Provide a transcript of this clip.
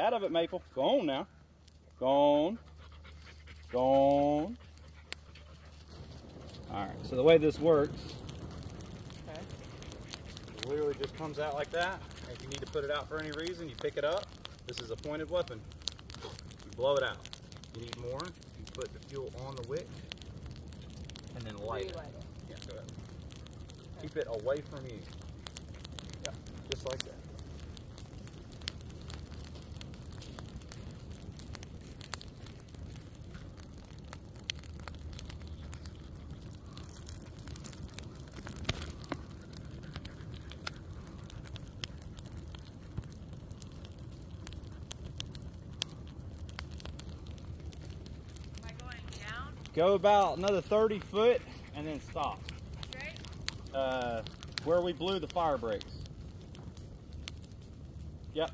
out of it, Maple. Go on now. Go on. Go on. All right, so the way this works, Okay. it literally just comes out like that. If you need to put it out for any reason, you pick it up. This is a pointed weapon. You blow it out. You need more, you put the fuel on the wick and then light it. Relight it. Yeah, go ahead. Keep it away from you. Yeah, just like that. go about another 30 foot and then stop. Uh, where we blew the fire breaks. Yep.